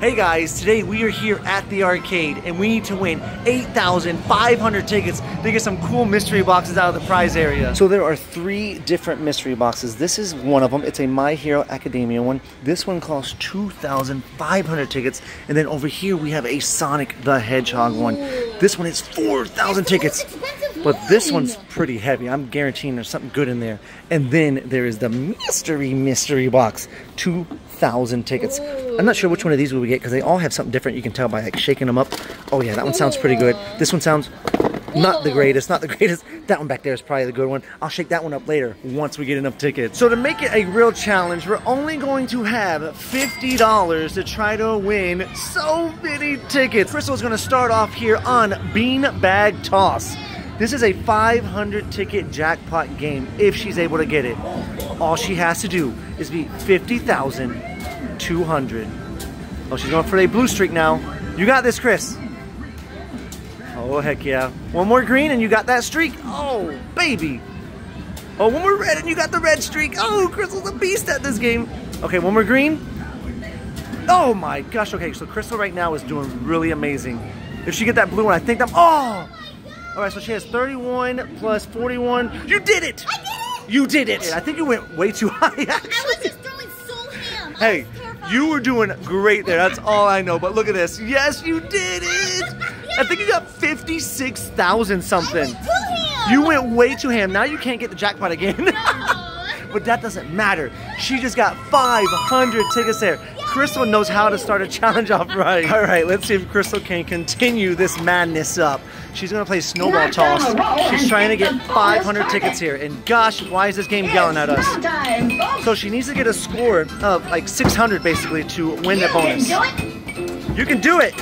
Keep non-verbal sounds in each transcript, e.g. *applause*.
Hey guys, today we are here at the arcade and we need to win 8,500 tickets to get some cool mystery boxes out of the prize area. So there are three different mystery boxes. This is one of them. It's a My Hero Academia one. This one costs 2,500 tickets. And then over here we have a Sonic the Hedgehog one. This one is 4,000 tickets. But this one's pretty heavy. I'm guaranteeing there's something good in there. And then there is the mystery mystery box. 2,000 tickets. I'm not sure which one of these we would get because they all have something different. You can tell by like shaking them up. Oh yeah, that one sounds pretty good. This one sounds not the greatest, not the *laughs* greatest. That one back there is probably the good one. I'll shake that one up later once we get enough tickets. So to make it a real challenge, we're only going to have $50 to try to win so many tickets. Crystal's gonna start off here on Bean Bag Toss. This is a 500 ticket jackpot game if she's able to get it. All she has to do is beat 50,200. Oh, she's going for a blue streak now. You got this, Chris. Oh, heck yeah. One more green and you got that streak. Oh, baby. Oh, one more red and you got the red streak. Oh, Crystal's a beast at this game. Okay, one more green. Oh my gosh. Okay, so Crystal right now is doing really amazing. If she get that blue one, I think that, oh! All right, so she has 31 plus 41. You did it! I did it! You did it! I think you went way too high, actually. I was just throwing so ham. Hey, you were doing great there. That's all I know. But look at this. Yes, you did it! *laughs* I think you got 56,000 I something. went too ham. You went way too ham. Now you can't get the jackpot again. No. *laughs* but that doesn't matter. She just got 500 tickets there. Crystal knows how to start a challenge off right. All right, let's see if Crystal can continue this madness up. She's gonna play snowball toss. She's trying to get 500 tickets here. And gosh, why is this game yelling at us? So she needs to get a score of like 600 basically to win the bonus. You can do it.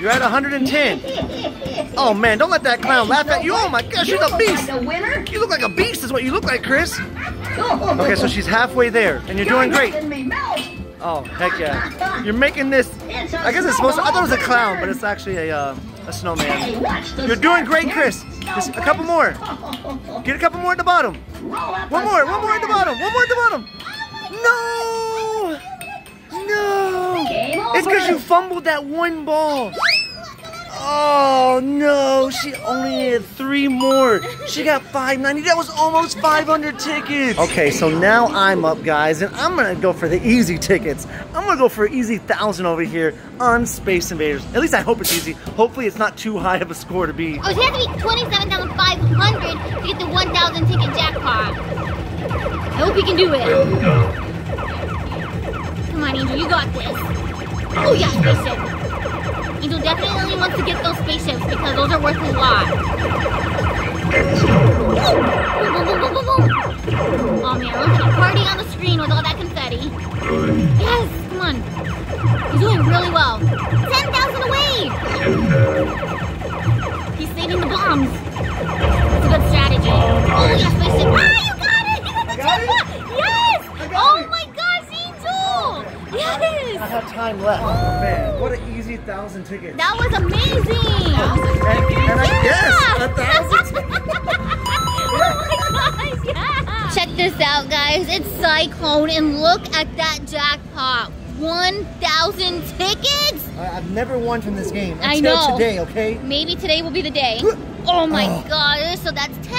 You're at 110. *laughs* Oh man, don't let that clown laugh at you. Oh my gosh, you're the beast. You look like a beast is what you look like, Chris. *laughs* Okay, so she's halfway there, and you're doing great. Oh, heck yeah. You're making this, I guess it's supposed to, I thought it was a clown, but it's actually a, uh, a snowman. You're doing great, Chris. Just a couple more. Get a couple more at the bottom. One more, one more at the bottom, one more at the bottom. No! No! It's because you fumbled that one ball. Oh no, she only had three more. She got 590. That was almost 500 tickets. Okay, so now I'm up, guys, and I'm gonna go for the easy tickets. I'm gonna go for easy thousand over here on Space Invaders. At least I hope it's easy. Hopefully, it's not too high of a score to beat. Oh, she has to be 27,500 to get the 1,000 ticket jackpot. I hope you can do it. Come on, Angel, you got this. Oh, yeah, spaceship. Angel definitely wants to get those spaceships because those are worth a lot. Oh, man, look at party on the screen with all that confetti. Yes, come on. He's doing really well. 10,000 away. He's saving the bombs. It's a good strategy. Oh, yes, spaceship. Ah, Yes! have time left. Oh, man, what an easy thousand tickets. That was amazing! And, and I, yes, a *laughs* thousand. oh gosh, yeah! Check this out, guys. It's Cyclone, and look at that jackpot. 1,000 tickets? I- I've never won from this game I know. today, okay? Maybe today will be the day. *gasps* Oh my Oh. gosh, so that's 10.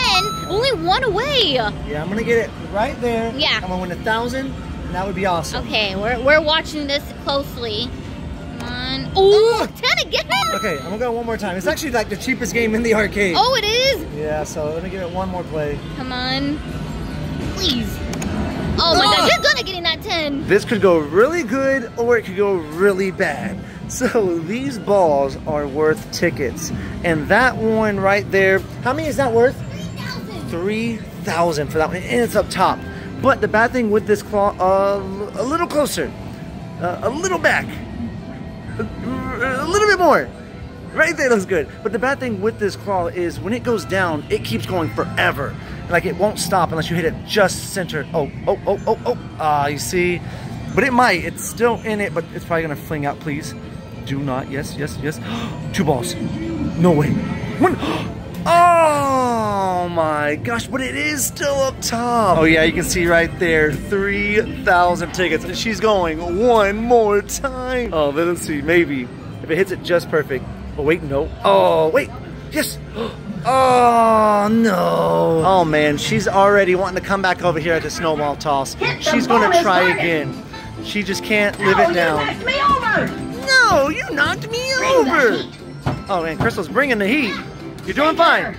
Only one away. Yeah, I'm gonna get it right there. Yeah. I'm gonna win a thousand, and that would be awesome. Okay, we're, we're watching this closely. Come on. Ooh, 10 again? Okay, I'm gonna go one more time. It's actually like the cheapest game in the arcade. Oh, it is? Yeah, so let me give it one more play. Come on. Please. Oh my Ah. god, you're gonna get in that 10. This could go really good or it could go really bad. So these balls are worth tickets. And that one right there, how many is that worth? 3,000 for that one. And it's up top. But the bad thing with this claw, uh, a little closer, uh, a little back, a, a little bit more. Right there looks good. But the bad thing with this claw is when it goes down, it keeps going forever. Like it won't stop unless you hit it just center. Oh, oh, oh, oh, oh. Ah, you see? But it might. It's still in it, but it's probably gonna fling out, please. Do not. Yes, yes, yes. *gasps* Two balls. No way. One. *gasps* Oh! My gosh, but it is still up top. Oh yeah, you can see right there, 3,000 tickets. And she's going one more time. Oh, let us see, maybe. If it hits it just perfect. Oh wait, no. Oh, wait, yes. *gasps* Oh no. Oh man, she's already wanting to come back over here at the snowball toss. She's gonna try again. She just can't live it down. me over! No, you knocked me over. Oh man, Crystal's bringing the heat. You're doing fine.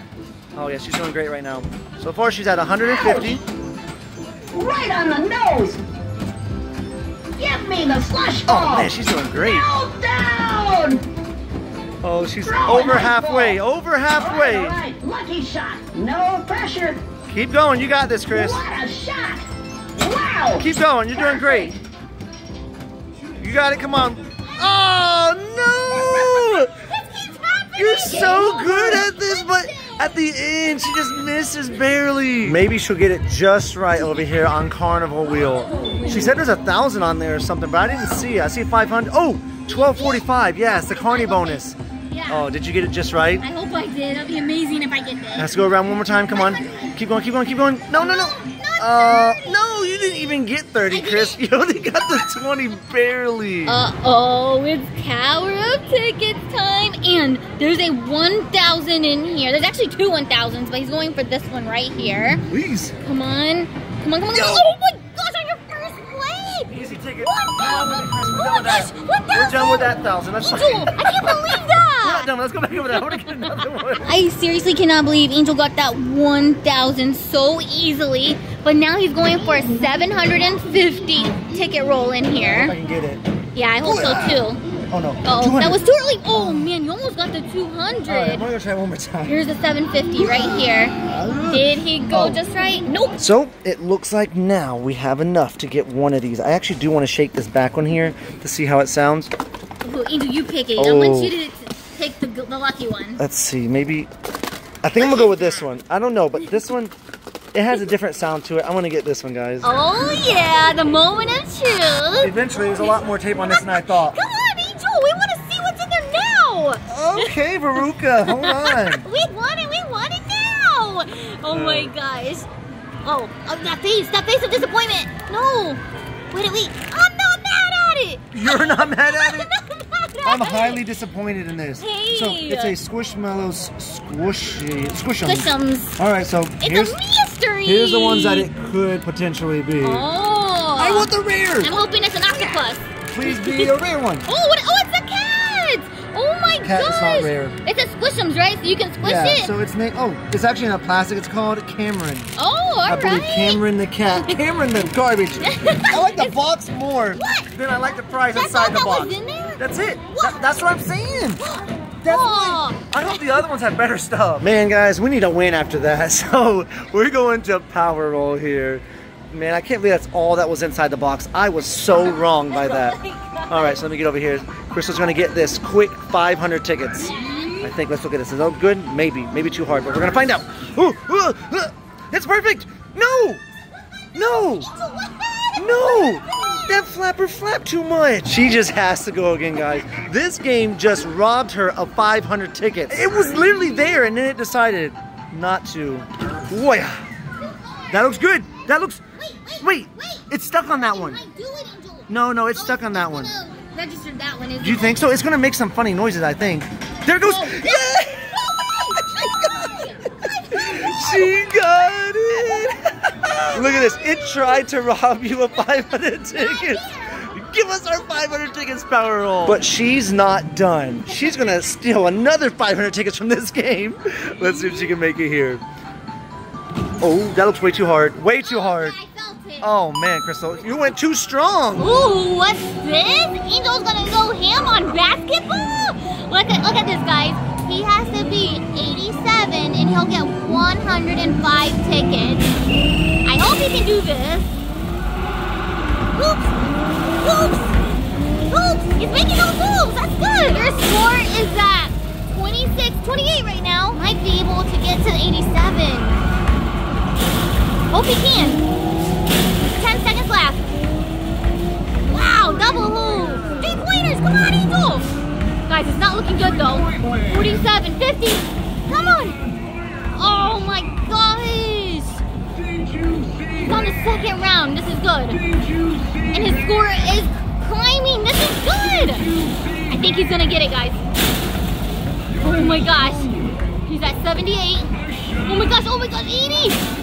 Oh yeah, she's doing great right now. So far she's at 150. Right on the nose! Give me the slush ball. Oh ball! man, she's doing great. Melt down! Oh, she's Throw over halfway, ball. over All right, all halfway. lucky shot. No pressure. Keep going, you got this, Chris. What a shot! Wow! Keep going, you're doing great. You got it, come on. Oh no! You're so good at this, but at the end, she just misses barely. Maybe she'll get it just right over here on Carnival Wheel. She said there's a thousand on there or something, but I didn't see it. I see 500. Oh, 1245. Yeah, it's the Carney bonus. Oh, did you get it just right? I hope I did. That'd be amazing if I get this. Let's go around one more time. Come on. Keep going, keep going, keep going. No, no, no. Uh, no, you didn't even get 30, Chris. You only got the 20 barely. Uh oh, it's Tower of Tickets time, and there's a 1,000 in here. There's actually two 1,000s, but he's going for this one right here. Please. Come on, come on, come on! Yo. Oh my gosh, on your first play! Easy ticket. One thousand! Oh my gosh, one We're done with that thousand. That's fine. Angel, I can't believe *laughs* We're not that! done. Let's go back over there. I want to get another one. I seriously cannot believe Angel got that 1,000 so easily, but now he's going for a 750 ticket roll in If I here. can get it. Yeah, I hope so oh, too. Oh no. Oh, 200. that was too early. Oh man, you almost got the 200. All right, I'm gonna try one more time. Here's the 750 right here. Did he go Oh. just right? Nope. So it looks like now we have enough to get one of these. I actually do want to shake this back one here to see how it sounds. Ooh, Angel, you pick it. I want Oh. you to take the, the lucky one. Let's see, maybe. I think I'm gonna go with this one. I don't know, but this one, it has a different sound to it. I'm gonna get this one, guys. Oh yeah, the moment of truth. Eventually, there's a lot more tape on this than I thought. Come on, Angel. We want to see what's in there now. Okay, Veruca, hold on. *laughs* We want it. We want it now. Oh my uh. gosh. Oh, oh, that face. That face of disappointment. No. Wait, wait. I'm not mad at it. You're not mad at *laughs* it? not mad at I'm highly disappointed in this. Hey. So it's a Squishmallows squishy squishums. Squishums. All right, so It's here's a mystery. here's the ones that it could potentially be. Oh. I want the rare. I'm hoping it's an octopus. Please be a rare one. *laughs* Oh, what, oh, it's a cat! Oh my Cat is gosh! not rare. It's a squishums, right? So you can squish yeah. it. So it's named. Oh, it's actually in a plastic. It's called Cameron. oh, I all believe. Cameron the cat. *laughs* Cameron the garbage. *laughs* I like the box more What? than I like the prize That's inside all the that box. was in there? That's it. What? That- that's what I'm saying. *gasps* *gasps* That's Aw. why. I hope the other ones have better stuff. Man, guys, we need a win after that. *laughs* So we're going to power roll here. Man, I can't believe that's all that was inside the box. I was so *laughs* wrong by that. All right, so let me get over here. Crystal's gonna get this quick 500 tickets. I think. Let's look at this. Is that good? Maybe. Maybe too hard, but we're gonna find out. Ooh, ooh, uh, it's perfect. No, no, no. That flapper flapped too much. She just has to go again, guys. This game just robbed her of 500 tickets. It was literally there, and then it decided not to. Boy, that looks good. That looks. Wait, wait, Wait, wait. it's stuck on that one. Do it, Angel. No, no, it's Oh, stuck on that one. Registered that one. Do you think so? It's gonna make some funny noises, I think. There it goes. Oh, Yeah! She got it! *laughs* Look at this. It tried to rob you of 500 tickets. Give us our 500 tickets, Power Roll. But she's not done. She's gonna steal another 500 tickets from this game. Let's see if she can make it here. Oh, that looks way too hard. Way too oh, hard. I felt it. Oh man, Crystal, you went too strong. Ooh, what's this? Angel's gonna go ham on basketball? Look at look at this, guys. 105 tickets. I hope he can do this. Oops! Oops! Oops! He's making those moves! That's good! Your score is at 26, 28 right now. Might be able to get to 87. Hope he can. 10 seconds left. Wow, double hoops. Three pointers. Come on, Angel. Guys, it's not looking good though. 47, 50. Come on. The second round. This is good. And his score is climbing. This is good. I think he's gonna get it, guys. Oh my gosh. He's at 78. Oh my gosh, oh my gosh, 80!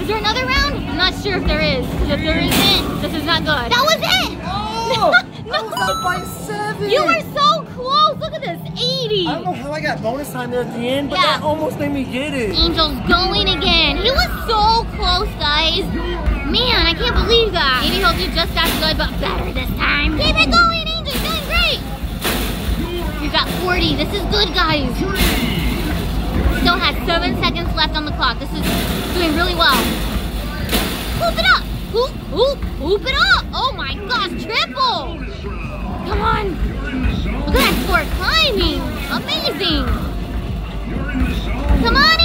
Is there another round? I'm not sure if there is. Because if there isn't, this is not good. That was it! Oh, No. *laughs* I was up by seven. You were so close! Look at this, 80! I don't know how I got bonus time there at the end, but Yeah. that almost made me get it. Angel's going again. He was so close, guys. Man, I can't believe that. Maybe he'll do just as good, but better this time. Keep it going, Angel. You're doing great. You got 40. This is good, guys. Still has seven seconds left on the clock. This is doing really well. Hoop it up. Hoop, hoop, hoop it up. Oh my gosh, triple. Come on. Look at that score climbing. Amazing. Come on,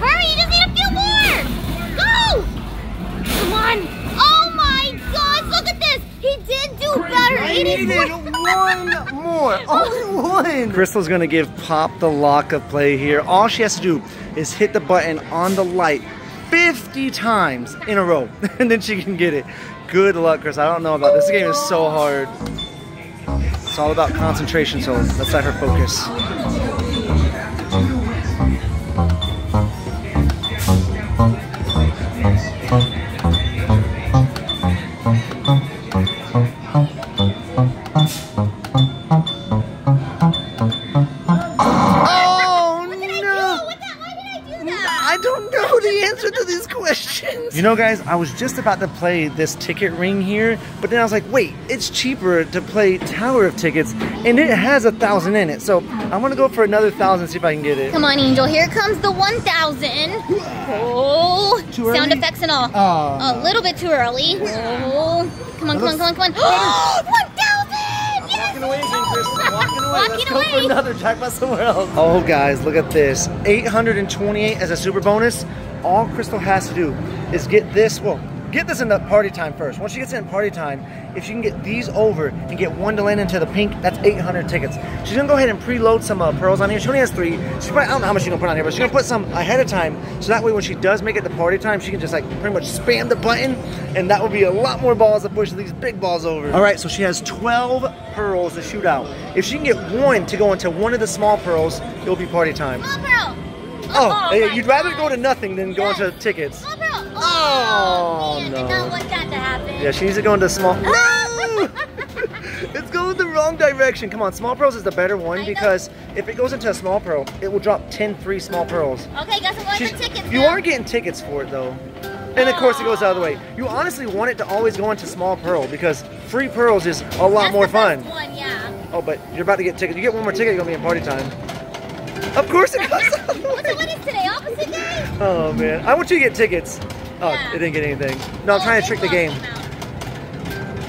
Hurry, you just need a few more! Go! Come on! Oh my gosh, look at this! He did do better! I 84 needed one more. *laughs* Only one. Crystal's gonna give Pop the lock of play here. All she has to do is hit the button on the light 50 times in a row, *laughs* and then she can get it. Good luck, Chris. I don't know about this. This game is so hard. It's all about concentration, so let's let her focus. You know, guys, I was just about to play this ticket ring here, but then I was like, wait, it's cheaper to play Tower of Tickets, and it has a thousand in it. So I'm gonna go for another thousand, see if I can get it. Come on, Angel. Here comes the 1,000. Oh, Too sound effects and all. Aw. A little bit too early. Oh, come on, come on, come on, come on. Oh, 1,000! Yes! Walking away again, Chris. Walking away. Walking Let's go for another jackpot somewhere else. Oh, guys, look at this. 828 as a super bonus. All Crystal has to do is get this. Well, get this in the party time first. Once she gets in party time, if she can get these over and get one to land into the pink, that's 800 tickets. She's gonna go ahead and preload some uh, pearls on here. She only has three. She probably, I don't know how much she's gonna put on here, but she's gonna put some ahead of time. So that way, when she does make it to party time, she can just like pretty much spam the button, and that will be a lot more balls to push these big balls over. All right, so she has 12 pearls to shoot out. If she can get one to go into one of the small pearls, it'll be party time. Small pearl. Oh, eh, my you'd rather God. go to nothing than go Yes. into tickets. Small pearl. Oh, man, no. Did not want that to happen. Yeah, she needs to go into small. No! *laughs* it's going the wrong direction. Come on, small pearls is the better one I know. because if it goes into a small pearl, it will drop 10 free small pearls. Okay, guess I'm She's- for tickets. you now. are getting tickets for it though. And of course it goes the other way. You honestly want it to always go into small pearl because free pearls is a lot That's more the fun. One, yeah. Oh, but you're about to get tickets. You get one more ticket, you're gonna be in party time. Of course it the other What's the what is today? Opposite day? Oh man, I want you to get tickets. Oh, Yeah. it didn't get anything. No, I'm Oh, trying to trick the game.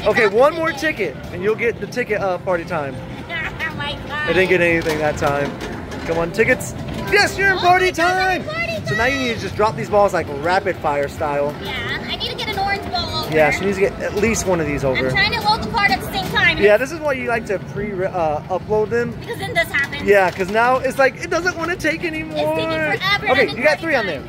Okay, one more day. ticket, and you'll get the ticket uh, party time. *laughs* oh my god. I didn't get anything that time. Come on, tickets. Yes, you're in Oh party God, I'm time. So now you need to just drop these balls like rapid fire style. Yeah, I need to get an orange ball over. Yeah, she needs to get at least one of these I'm over. trying to load the card at the same time. Yeah, this is why you like to pre uh, upload them. Because then this happens. Yeah, because now it's like it doesn't want to take anymore. Okay, you got three on there.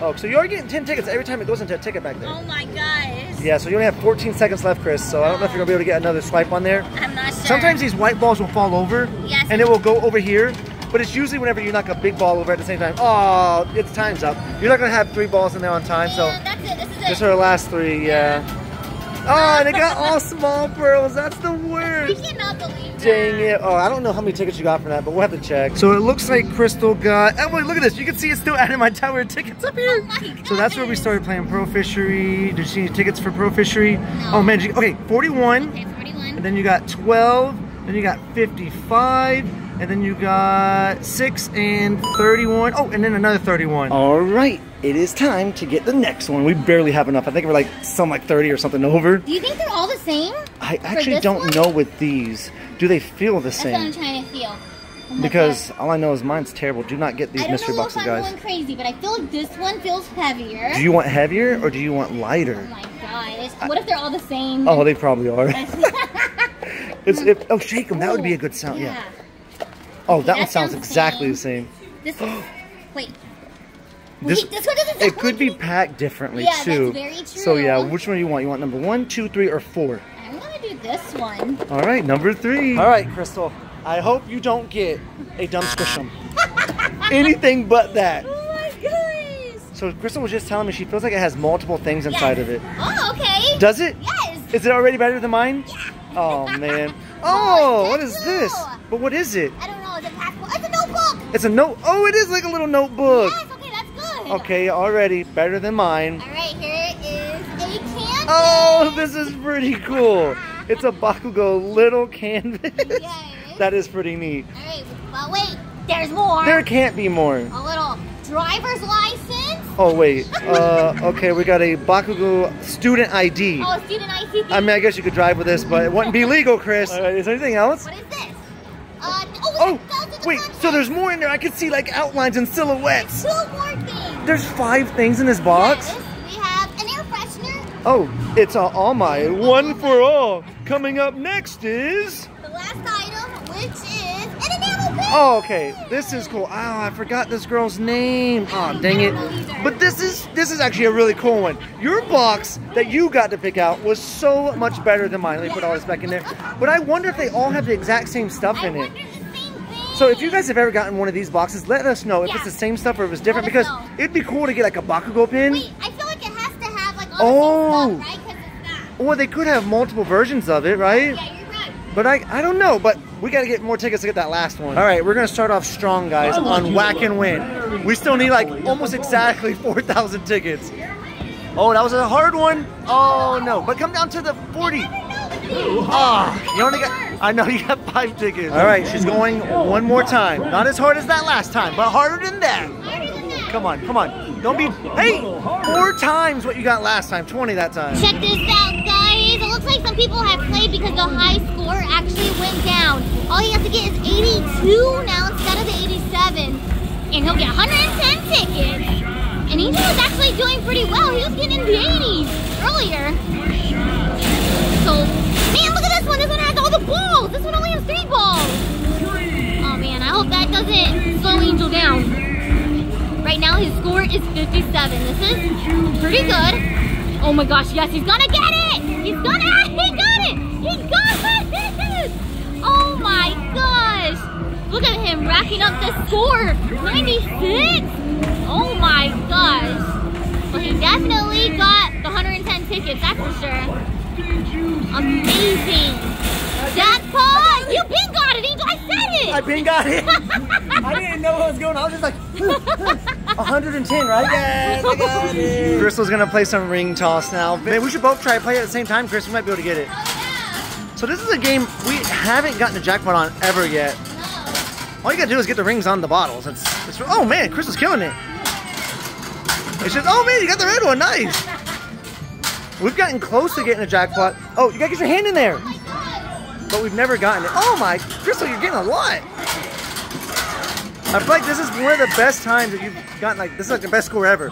Oh, so you are getting 10 tickets every time it goes into a ticket back there. Oh my gosh. Yeah, so you only have 14 seconds left, Chris. So I don't know if you're gonna be able to get another swipe on there. I'm not sure. Sometimes these white balls will fall over, Yes. and it will go over here. But it's usually whenever you knock a big ball over at the same time. Oh, it's time's up. You're not gonna have three balls in there on time, so Yeah, that's it. This is it. this are the last three. Yeah. Oh, and it got all small pearls. That's the worst. cannot believe that. Dang it. Oh, I don't know how many tickets you got from that, but we'll have to check. So it looks like Crystal got. Oh, wait, look at this. You can see it's still adding my tower of tickets up oh here. Oh So that's where we started playing Pro Fishery. Did you need tickets for Pro Fishery? Oh, man. Okay, 41. Okay, 41. And then you got 12. Then you got 55. And then you got 6 and 31. Oh, and then another 31. All right. It is time to get the next one. We barely have enough. I think we're like some like 30 or something over. Do you think they're all the same? I actually don't one? know with these. Do they feel the That's what I'm same? trying to feel. Oh Because God. all I know is mine's terrible. Do not get these mystery boxes, guys. I don't mystery know boxes, if I'm guys. going crazy, but I feel like this one feels heavier. Do you want heavier or do you want lighter? oh lighter? my gosh. What if they're all the same? Oh, they probably are. *laughs* *laughs* It's if, oh, shake them. That would be a good sound. Yeah. Oh, that that one sounds sounds exactly the same. This *gasps* Wait. This- Wait, this one doesn't It could be packed differently Yeah, that's too. very So yeah, which one do you want? You want number one, two, three, or four? I'm gonna do this one. All right, number three. All right, Crystal. I hope you don't get a dumb squishum. Ah. *laughs* Anything but that. Oh my gosh! So Crystal was just telling me she feels like it has multiple things inside of it. Oh, okay. Does it? Yes. Is it already better than mine? Yeah. Oh man. *laughs* Oh, oh what is this? But what is it? I don't know. Is it passport? It's a notebook. It's a note. Oh, it is like a little notebook. Yes. Okay, that's good. Okay, already better than mine. All right. Here is a canvas. Oh, this is pretty cool. It's a Bakugo little canvas. Yes. *laughs* That is pretty neat. All right. But wait. There's more. There can't be more. a little driver's license. Oh wait. *laughs* Uh, okay, we got a Bakugo student ID. Oh, student ID. I mean, I guess you could drive with this, but it wouldn't be legal, Chris. All right, is there anything else? What is this? Uh, oh, Oh, those are the wait. So there's more in there. I can see like outlines and silhouettes. two more things. There's five things in this box. Yes, we have an air freshener. Oh, it's a All Might one for all. Coming up next is. The last item, which is an enamel pen. Oh, okay. This is cool. Oh, I forgot this girl's name. Oh, dang it. But this is this is actually a really cool one. Your box that you got to pick out was so much better than mine. Let me put all this back in there. But I wonder if they all have the exact same stuff in it. So if you guys have ever gotten one of these boxes, let us know if Yeah. it's the same stuff or if it's different because know. it'd be cool to get like a Bakugo pin. Wait, I feel like it has to have like Oh. all the same stuff, oh. right? Or they could have multiple versions of it, right? Yeah, you're right. But I, I don't know, but we got to get more tickets to get that last one. All right, we're going to start off strong, guys, on Whack and Win. We still need like almost exactly *laughs* 4,000 tickets. Oh, that was a hard one. Oh, no. But come down to the 40. Ah, you only got, I know you got five tickets. All right, she's going one more time. Not as hard as that last time, but harder than that. Harder than that. Come on, come on. Don't be, hey, four times what you got last time, 20 that time. Check this out, guys. It looks like some people have played because the high score actually went down. All he has to get is 82 now instead of the 87. And he'll get 110 tickets. And Angel was actually doing pretty well. He was getting in the 80s earlier. So, man, look at this one. This one has all the balls. This one only has three balls. Oh, man, I hope that doesn't slow Angel down. Right now, his score is 57. This is pretty good. Oh my gosh, yes, he's gonna get it! He's gonna, *laughs* he got it! He got it! *laughs* Oh my gosh! Look at him racking up the score! 96! Oh my gosh! Well, he definitely got the 110 tickets, that's for sure. Amazing! Jackpot! You been got it, Angel! I said it! I been got it. *laughs* I didn't know what was going on. I was just like, *laughs* 110, right? Yes, I got it. Crystal's gonna play some ring toss now. Man, we should both try to play at the same time, Chris. We might be able to get it. Oh, so this is a game we haven't gotten a jackpot on ever yet. All you gotta do is get the rings on the bottles. It's, it's oh man, Chris is killing it. It's just, oh man, you got the red one, nice. We've gotten close to getting a jackpot. Oh, you gotta get your hand in there. But we've never gotten it. Oh my, Crystal, you're getting a lot. I feel like this is one of the best times that you've gotten, like, this is like the best score ever.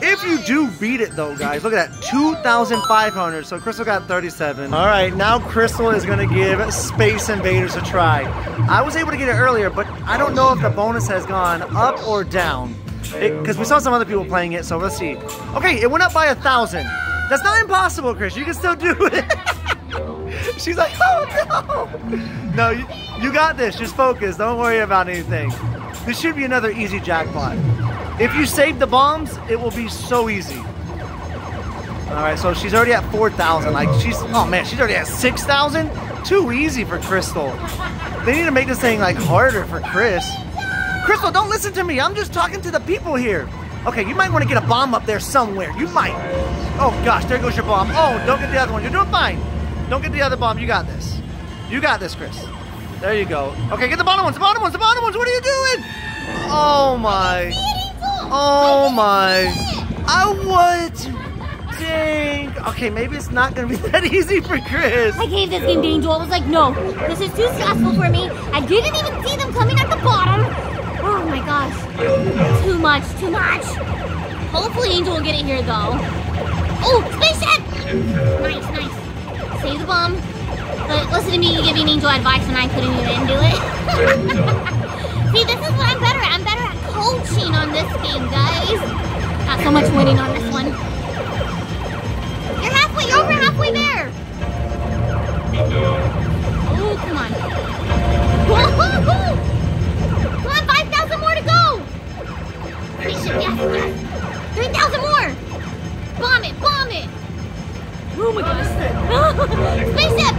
If you do beat it though, guys, look at that, 2,500. So Crystal got 37. All right, now Crystal is gonna give Space Invaders a try. I was able to get it earlier, but I don't know if the bonus has gone up or down. Because we saw some other people playing it, so let's see. Okay, it went up by a thousand. That's not impossible, Chris. You can still do it. *laughs* She's like, oh no. No, you, you got this. Just focus. Don't worry about anything. This should be another easy jackpot. If you save the bombs, it will be so easy. All right, so she's already at 4,000. Like she's, oh man, she's already at 6,000? Too easy for Crystal. They need to make this thing like harder for Chris. Crystal, don't listen to me. I'm just talking to the people here. Okay, you might want to get a bomb up there somewhere. You might. Oh gosh, there goes your bomb. Oh, don't get the other one. You're doing fine. Don't get the other bomb. You got this. You got this, Chris. There you go. Okay, get the bottom ones. The bottom ones. The bottom ones. What are you doing? Oh my. Oh my. I would. Dang. Okay, maybe it's not gonna be *laughs* that easy for Chris. I gave this game to Angel. I was like, no, this is too stressful for me. I didn't even see them coming at the bottom. Too much, too much. Hopefully Angel will get it here though. Oh, spaceship! Nice, nice. Save the bomb. But listen to me giving Angel advice when I couldn't even do it. *laughs* see, this is what I'm better at. I'm better at coaching on this game, guys. Not so much winning on this one. You're halfway, you're over halfway there. Oh, come on. *laughs* Whoa! Yes, yes. 3,000 more. Bomb it, bomb it. Oh my gosh. Spaceship.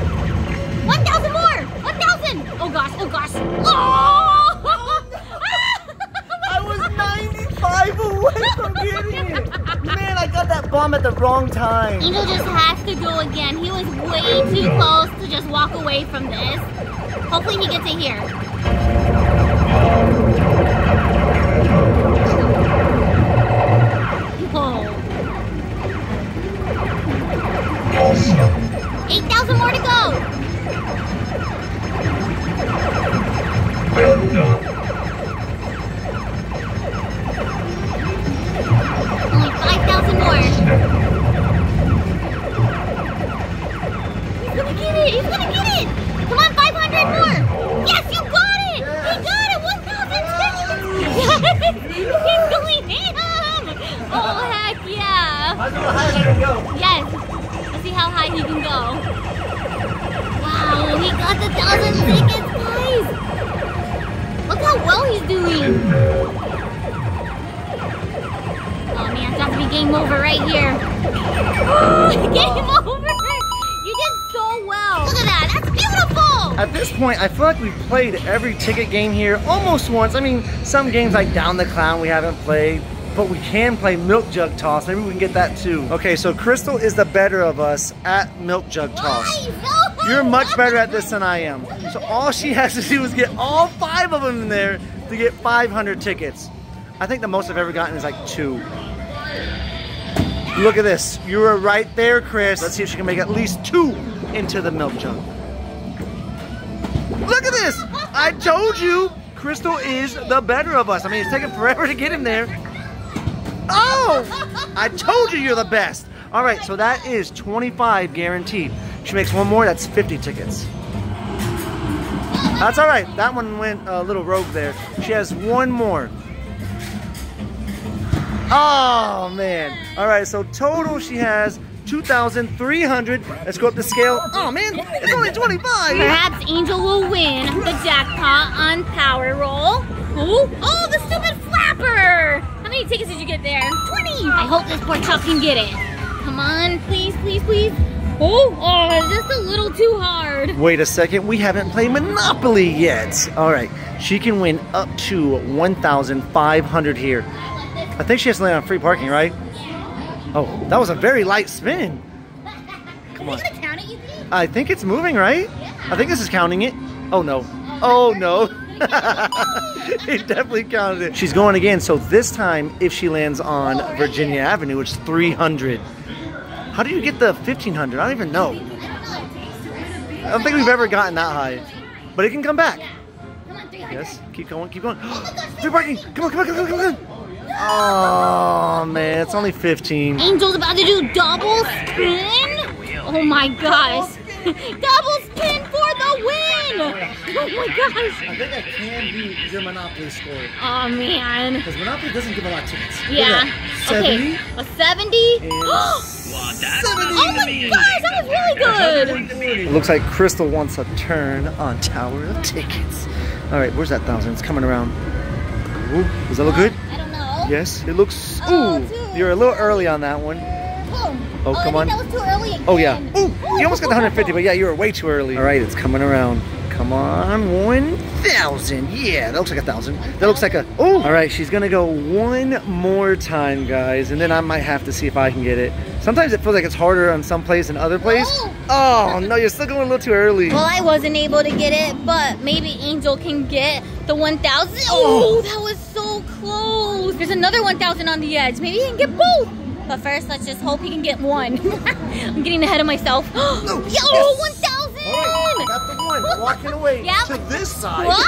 1,000 more. 1,000. Oh gosh, oh gosh. Oh! *laughs* I was 95 away from getting it. Man, I got that bomb at the wrong time. Angel just has to go again. He was way too close to just walk away from this. Hopefully he gets it here. 8,000 more to go. He the 1,000 tickets, guys! Look how well he's doing! Oh man, it's about to be game over right here. *gasps* game over! You did so well. Look at that. That's beautiful. At this point, I feel like we've played every ticket game here almost once. I mean, some games like Down the Clown we haven't played, but we can play Milk Jug Toss. Maybe we can get that too. Okay, so Crystal is the better of us at Milk Jug Toss. Why? No. You're much better at this than I am. So all she has to do is get all five of them in there to get 500 tickets. I think the most I've ever gotten is like two. Look at this. You were right there, Chris. Let's see if she can make at least two into the milk jug. Look at this. I told you, Crystal is the better of us. I mean, it's taking forever to get him there. Oh! I told you you're the best. All right, so that is 25 guaranteed. She makes one more, that's 50 tickets. That's all right. That one went a little rogue there. She has one more. Oh, man. All right, so total she has 2,300. Let's go up the scale. Oh, man, it's only 25. Perhaps Angel will win the jackpot on Power Roll. Oh, oh, the stupid flapper! How many tickets did you get there? 20! I hope this poor Chuck can get it. Come on, please, please, please. Oh, oh, just a little too hard. Wait a second, we haven't played Monopoly yet. All right, she can win up to 1,500 here. I think she has to land on free parking, right? Oh, that was a very light spin. Come on. Are you gonna count it, you think? I think it's moving, right? I think this is counting it. Oh no. Oh no. *laughs* it definitely counted it. She's going again, so this time if she lands on Oh, Virginia. Avenue, it's 300. How do you get the 1500? I don't even know. I don't think we've ever gotten that high. But it can come back. Come on, 300. Yes, keep going, keep going. *gasps* Free parking! Come on, come on, come on, come on! Oh man, it's only 15. Angel's about to do double spin? Oh my gosh. *laughs* double spin for the win! Oh my gosh. I think I can beat your Monopoly score. Oh man. Because Monopoly doesn't give a lot of tickets. Yeah. Okay. A 70? *gasps* Oh my gosh, that was really good. It looks like Crystal wants a turn on Tower of Tickets. All right, where's that thousand? It's coming around. Ooh, does that look good? I don't know. Yes, it looks. Oh, Ooh, you're a little early on that one. Boom. Oh, oh come on. think that was too early again. Oh yeah. Ooh, you almost got the 150, but yeah, you were way too early. All right, it's coming around. Come on, 1,000. Yeah, that looks like a thousand. That looks like a. Oh, all right. She's gonna go one more time, guys, and then I might have to see if I can get it. Sometimes it feels like it's harder on some place than other place. Oh. Oh no, you're still going a little too early. Well, I wasn't able to get it, but maybe Angel can get the 1,000. Oh, that was so close. There's another 1,000 on the edge. Maybe he can get both. But first, let's just hope he can get one. *laughs* I'm getting ahead of myself. *gasps* No. Yo, oh, Yes. 1,000! All right, one. Walking away *laughs* Yep. to this side. What?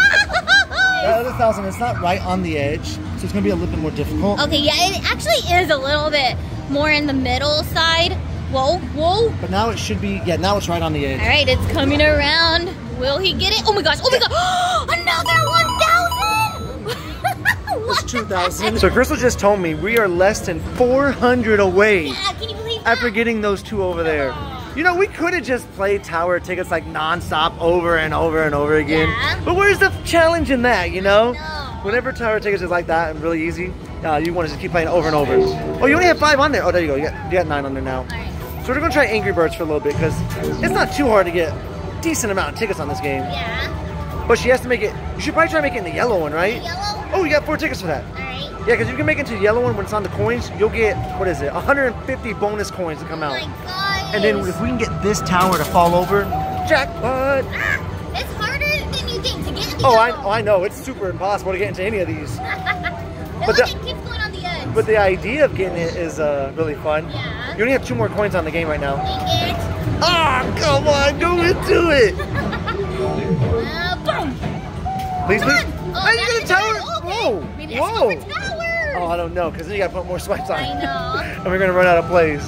That other thousand, it's not right on the edge, so it's gonna be a little bit more difficult. Okay, yeah, it actually is a little bit more in the middle side. Whoa, whoa. But now it should be, yeah, now it's right on the edge. All right, it's coming around. Will he get it? Oh my gosh, oh my god. *gasps* Another 1,000! *laughs* It's 2,000. So Crystal just told me we are less than 400 away Yeah, can you believe that? after getting those two over there. You know, we could have just played tower tickets like non-stop over and over and over again. Yeah. But where's the challenge in that, you know? No. Whenever tower tickets is like that and really easy, uh, you want to just keep playing over and over. Oh, you only have five on there. Oh, there you go. You got, you got nine on there now. Alright. So we're gonna try Angry Birds for a little bit because it's not too hard to get decent amount of tickets on this game. Yeah. But she has to make it. You should probably try to make it in the yellow one, right? Yellow? Oh, you got four tickets for that. Alright. Yeah, because you can make it to the yellow one when it's on the coins. You'll get what is it? 150 bonus coins to come Oh out. And then if we can get this tower to fall over, jackpot! Ah, *gasps* it's harder than you think to get in the Oh, I, oh, I know. It's super impossible to get into any of these. *laughs* But the- it keeps going on the edge. But the idea of getting it is uh, really fun. Yeah. You only have two more coins on the game right now. Dang it. Ah, come on, go into it! *laughs* Uh, boom. Please, please. Done. Hey, you a is tower! Whoa! Maybe I should go for Whoa! Oh, I don't know, because then you gotta put more swipes on. I know. *laughs* and we're gonna run out of plays.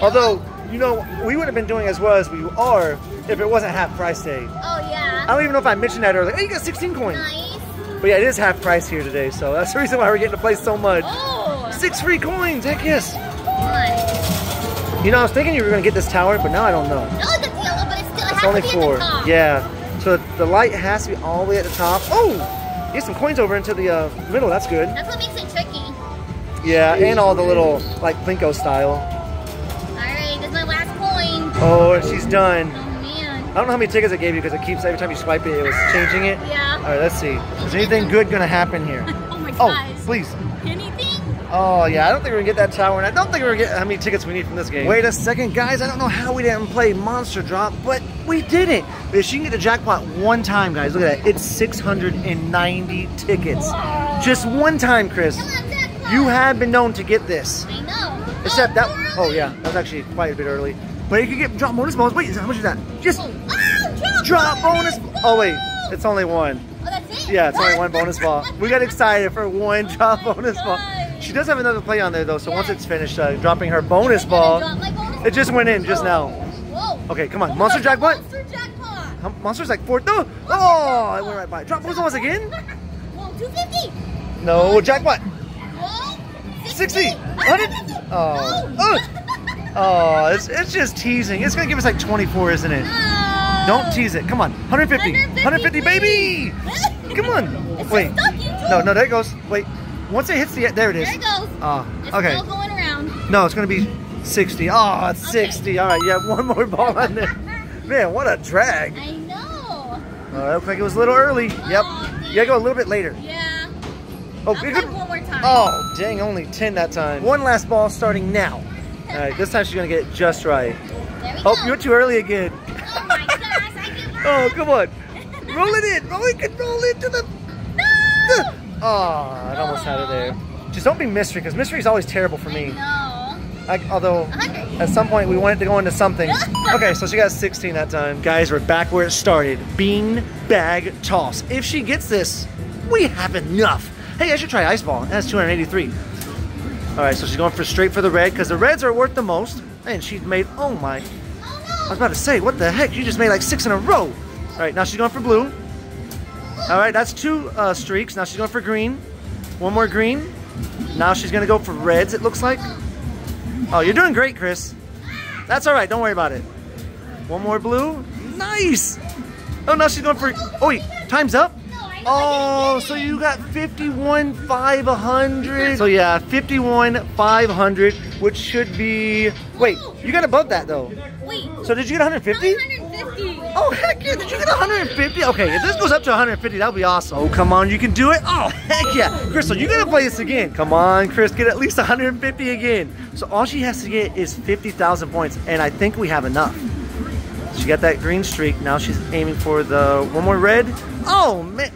Although, you know, we would have been doing as well as we are if it wasn't half price day. Oh yeah. I don't even know if I mentioned that earlier. Hey, you got 16 coins. Nice. But yeah, it is half price here today, so that's the reason why we're getting to play so much. Oh. Six free coins, heck yes. You know, I was thinking you were gonna get this tower, but now I don't know. No, it's yellow, but it still It's only to four. at the top. Yeah. So the light has to be all the way at the top. Oh! Get some coins over into the uh, middle, that's good. That's what makes it tricky. Yeah, and all the little, like, Plinko style. Oh, she's done. Oh man. I don't know how many tickets it gave you because it keeps, every time you swipe it, it was changing it. Yeah. All right, let's see. Is anything good gonna happen here? *laughs* Oh my Oh, gosh. please. Anything? Oh, yeah, I don't think we're gonna get that tower, and I don't think we're gonna get how many tickets we need from this game. Wait a second, guys. I don't know how we didn't play Monster Drop, but we didn't. If she can get the jackpot one time, guys, look at that. It's 690 tickets. Just one time, Chris. Come on, Jackpot. You have been known to get this. I know. Except oh, that, oh yeah, that was actually quite a bit early. But you could get drop bonus balls. Wait, how much is that? Just Oh, oh, drop, drop bonus. Oh wait, it's only one. Oh, that's it? Yeah, it's only one *laughs* bonus ball. We got excited for one *laughs* drop Oh my bonus ball. She does have another play on there though, so once it's finished uh, dropping her bonus ball, drop bonus it just went in just now. Whoa. Okay, come on, monster jackpot. Monster jackpot. Monster's like four. No, oh, it went right by. Drop bonus balls again? *laughs* Whoa, 250. No, jackpot. Whoa. 60. 100. 100. Oh. Oh. Oh, it's, it's just teasing. It's gonna give us like 24, isn't it? No. Don't tease it. Come on, 150. 150, 150, baby. Come on. *laughs* Wait. No, no, there it goes. Wait. Once it hits the, there it is. There it goes. Oh, It's okay. still going around. No, it's gonna be 60. Oh, it's Okay. 60. All right, you have one more ball on there. *laughs* Man, what a drag. I know. Uh, oh, that looked like it was a little early. Yep. Oh, You gotta go a little bit later. Yeah. Oh, I'll play could- one more time. Oh, dang, only 10 that time. One last ball starting now. All right, this time she's gonna get it just right. Oh, go. you were too early again. Oh my gosh, I give up. Oh, come on. *laughs* Roll it in. Roll it, roll it to the. No. Oh, I almost had it there. Just don't be mystery, because mystery is always terrible for me. No. I, although, 100. at some point we wanted to go into something. *laughs* Okay, so she got 16 that time. Guys, we're back where it started. Bean bag toss. If she gets this, we have enough. Hey, I should try ice ball. That's 283. All right, so she's going for straight for the red because the reds are worth the most. And she's made, oh my, I was about to say, what the heck? You just made like six in a row. All right, now she's going for blue. All right, that's two uh, streaks. Now she's going for green. One more green. Now she's gonna go for reds, it looks like. Oh, you're doing great, Chris. That's all right, don't worry about it. One more blue. Nice. Oh, now she's going for, oh wait, time's up. No. I know Oh, so you got 51 500. So yeah, 51 500, which should be. Wait, you got above that though. Wait. So did you get 150? 150. Oh heck yeah! Did you get 150? Okay, if this goes up to 150, that'll be awesome. Oh come on, you can do it! Oh heck yeah, Crystal, you gotta play this again. Come on, Chris, get at least 150 again. So all she has to get is 50,000 points, and I think we have enough. She got that green streak. Now she's aiming for the one more red. Oh man,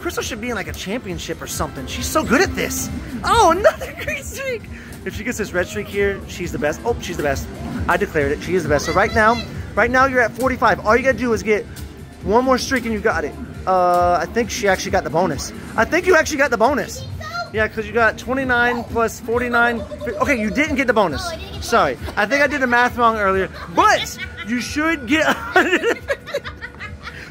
Crystal should be in like a championship or something. She's so good at this. Oh, another *laughs* green streak. If she gets this red streak here, she's the best. Oh, she's the best. I declared it. She is the best. So right now, right now you're at 45. All you gotta do is get one more streak and you got it. Uh, I think she actually got the bonus. I think you actually got the bonus. Yeah, because you got 29 plus 49. Okay, you didn't get the bonus. Sorry. I think I did the math wrong earlier. But you should get. *laughs*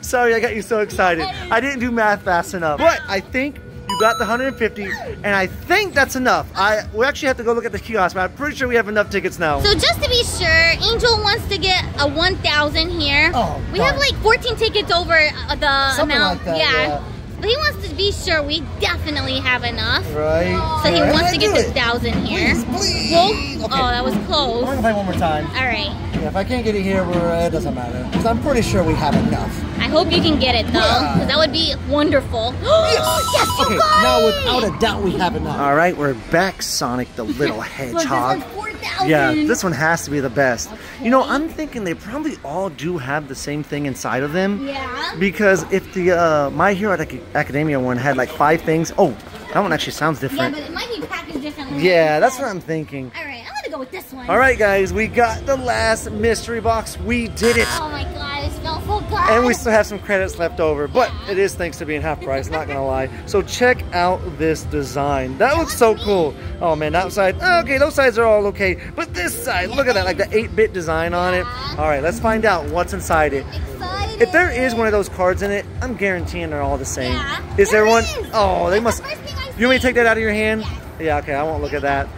Sorry, I got you so excited. I didn't do math fast enough. But I think you got the 150, and I think that's enough. I we actually have to go look at the kiosk, but I'm pretty sure we have enough tickets now. So just to be sure, Angel wants to get a 1,000 here. Oh, we have like 14 tickets over uh, the Something amount. like that, yeah. But he wants to be sure we definitely have enough. Right. So he Alright, wants to get do the it. 1,000 here. Please, please. Whoa. Okay. Oh, that was I'm close. gonna play one more time. All right. Yeah, if I can't get it here, we're, uh, it doesn't matter. Because I'm pretty sure we have enough. I hope you can get it though, Yeah. that would be wonderful. *gasps* yes, you Okay, got now it! without a doubt we have enough. All right, we're back, Sonic the Little *laughs* Look, Hedgehog. 4,000. Yeah, this one has to be the best. You know, I'm thinking they probably all do have the same thing inside of them. Yeah. Because if the uh, My Hero Ac- Academia one had like five things, oh, that one actually sounds different. Yeah, but it might be packaged differently. Yeah, that's what I'm thinking. All right, I'm gonna go with this one. All right, guys, we got the last mystery box. We did it. Oh my god, it so And we still have some credits left over, but it is thanks to being half price, not gonna lie. So check out this design. That looks so cool. Oh man, that side, okay, those sides are all okay. But this side, look at that, like the 8-bit design on it. All right, let's find out what's inside it. Excited. If there is one of those cards in it, I'm guaranteeing they're all the same. Yeah, Is there there one? is. Oh, they That's must. the first thing I You want me to take that out of your hand? Yes. Yeah, okay, I won't look at that.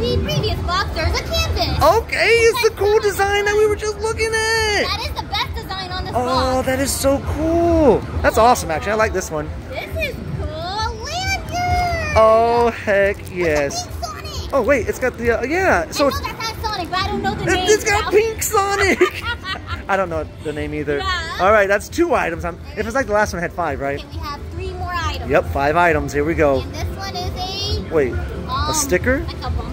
The previous box, there's a canvas. Okay, it's the cool design that we were just looking at. That is the best design on this Oh, box. that is so cool. That's awesome, actually. I like this one. This is cool. Lantern. Oh, heck yes. Pink Sonic. Oh, wait, it's got the, uh, yeah. So I it's, know that has Sonic, but I don't know the name. it, it's got now. Pink Sonic. *laughs* I don't know the name either. Yeah. All right, that's two items. I'm, if it's like the last one had five, right? Okay, we have three more items. Yep, five items. Here we go. And this one is a Wait, um, a sticker? Like a.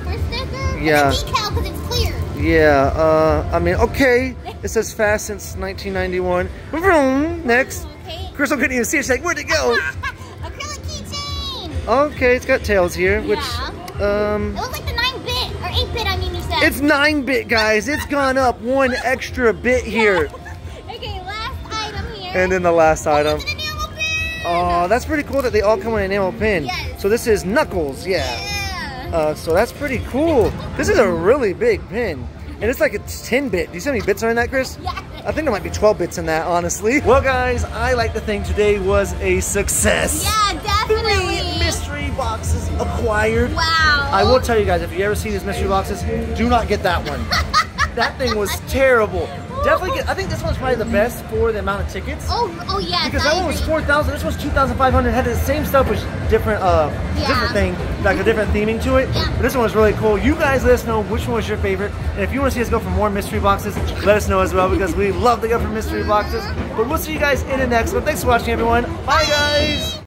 Yeah. And a decal because it's clear. Yeah, uh, I mean, okay. It says fast since 1991. Vroom, Next. Okay. Crystal couldn't even see it. She's like, where'd it go? *laughs* Acrylic keychain. Okay, it's got tails here, which, Yeah. um, It looks like the 9-bit, or 8-bit I mean you said. it's 9-bit, guys. It's gone up one extra bit *laughs* here. okay, last item here. And then the last Oh, item. it's an enamel pin. Oh, that's pretty cool that they all come with an enamel pin. Yes. So this is Knuckles, yeah. Yeah. Uh, so that's pretty cool. This is a really big pin. And it's like it's 10 bit. Do you see how many bits are in that, Chris? Yeah. I think there might be 12 bits in that, honestly. *laughs* Well, guys, I like to think today was a success. Yeah, definitely. Three mystery boxes acquired. Wow. I will tell you guys, if you ever see these mystery boxes, do not get that one. *laughs* that thing was terrible. Definitely get, I think this one's probably the best for the amount of tickets. Oh, oh yeah. Because I that one was 4,000, this was 2,500, had the same stuff, with different, uh, Yeah. different thing, like a different theming to it. Yeah. But this one was really cool. You guys let us know which one was your favorite. And if you want to see us go for more mystery boxes, let us know as well, because we love to go for mystery boxes. But we'll see you guys in the next one. Thanks for watching, everyone. Bye, guys.